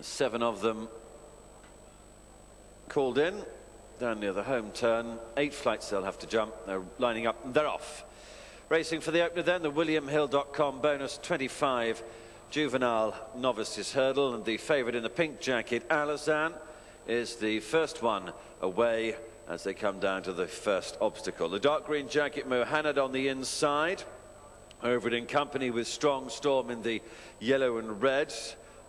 Seven of them called in down near the home turn. Eight flights they'll have to jump. They're lining up and they're off. Racing for the opener then, the WilliamHill.com bonus 25 juvenile novices hurdle and the favourite in the pink jacket, Alazan, is the first one away as they come down to the first obstacle. The dark green jacket, Mohanad on the inside. Over it in company with Strong Storm in the yellow and red.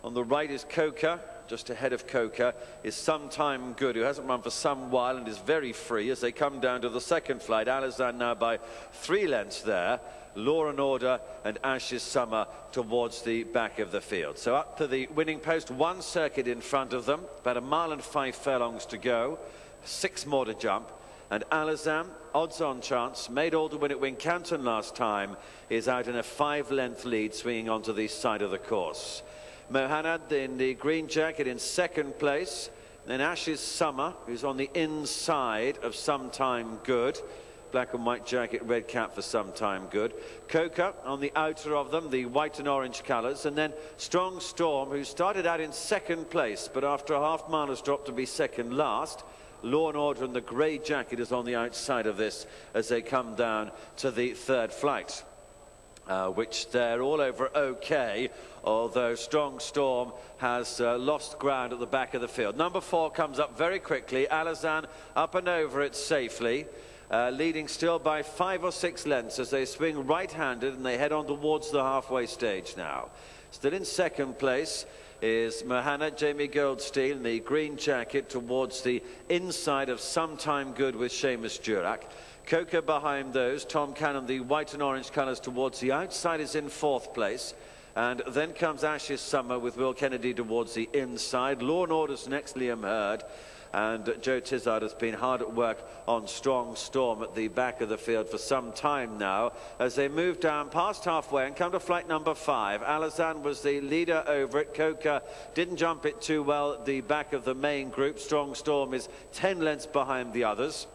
On the right is Coca, just ahead of Coca, is Sometime Good, who hasn't run for some while and is very free as they come down to the second flight. Alazan now by three lengths there. Law and Order and Ashes Summer towards the back of the field. So up to the winning post, one circuit in front of them, about a mile and five furlongs to go, six more to jump. And Alazan, odds-on chance, made all to win at Wincanton last time, is out in a five-length lead, swinging onto the side of the course. Mohanad in the green jacket in second place. Then Ashes Summer, who's on the inside of Sometime Good. Black and white jacket, red cap for Sometime Good. Coca on the outer of them, the white and orange colours. And then Strong Storm, who started out in second place, but after a half mile has dropped to be second last. Law and Order and the grey jacket is on the outside of this as they come down to the third flight. Uh, which they're all over okay, although Strong Storm has uh, lost ground at the back of the field. Number four comes up very quickly. Alazan up and over it safely. Uh, leading still by five or six lengths as they swing right-handed and they head on towards the halfway stage now. Still in second place is Mohanad Jamie Goldstein, in the green jacket towards the inside of Sometime Good with Seamus Durack. Coca behind those. Tom Cannon, the white and orange colours towards the outside, is in fourth place. And then comes Ashes Summer with Will Kennedy towards the inside. Law and Order's next, Liam Heard. And Joe Tizzard has been hard at work on Strong Storm at the back of the field for some time now. As they move down past halfway and come to flight number five, Alazan was the leader over it. Coca didn't jump it too well at the back of the main group. Strong Storm is 10 lengths behind the others.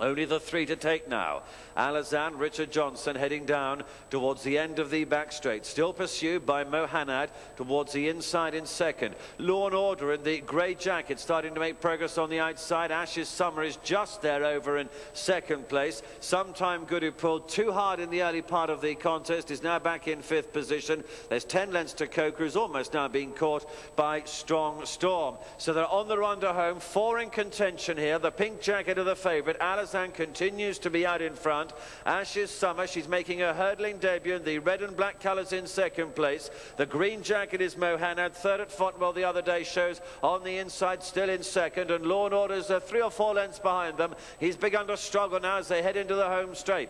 Only the three to take now. Alazan, Richard Johnson heading down towards the end of the back straight. Still pursued by Mohanad towards the inside in second. Law and Order in the grey jacket starting to make progress on the outside. Ashes Summer is just there over in second place. Sometime Good who pulled too hard in the early part of the contest is now back in fifth position. There's 10 lengths to Coca who's almost now being caught by Strong Storm. So they're on the run to home. Four in contention here. The pink jacket of the favourite. Alazan continues to be out in front. Ashes Summer, she's making her hurdling debut in the red and black colours in second place. The green jacket is Mohanad, third at Fontwell the other day, shows on the inside still in second. And Law and Order's uh, three or four lengths behind them. He's begun to struggle now as they head into the home straight.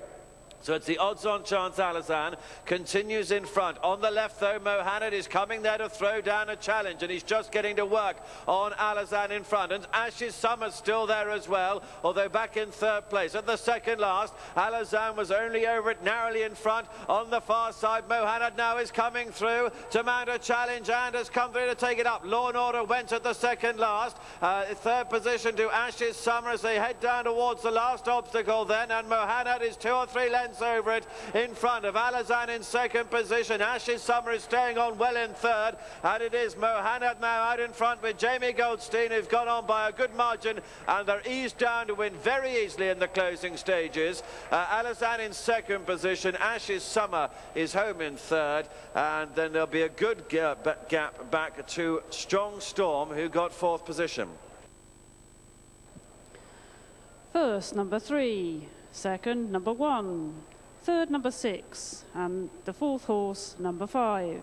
So it's the odds-on chance Alazan continues in front. On the left, though, Mohanad is coming there to throw down a challenge, and he's just getting to work on Alazan in front. And Ashes Summer's still there as well, although back in third place. At the second last, Alazan was only over it narrowly in front. On the far side, Mohanad now is coming through to mount a challenge and has come through to take it up. Law and Order went at the second last. Uh, third position to Ashes Summer as they head down towards the last obstacle then, and Mohanad is two or three lengths over it in front of Alazan in second position. Ashes Summer is staying on well in third. And it is Mohanad now out in front with Jamie Goldstein, who've gone on by a good margin. And they're eased down to win very easily in the closing stages. Uh, Alazan in second position. Ashes Summer is home in third. And then there'll be a good gap back to Strong Storm, who got fourth position. First, number three. Second, number one. Third, number six. And the fourth horse, number five.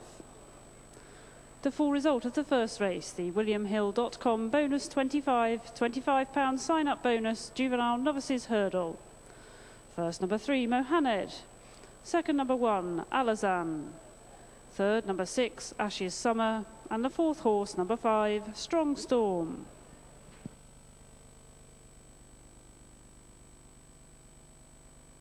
The full result of the first race, the WilliamHill.com bonus 25, £25 sign-up bonus, juvenile novices hurdle. First, number three, Mohanad. Second, number one, Alazan. Third, number six, Ashes Summer. And the fourth horse, number five, Strong Storm.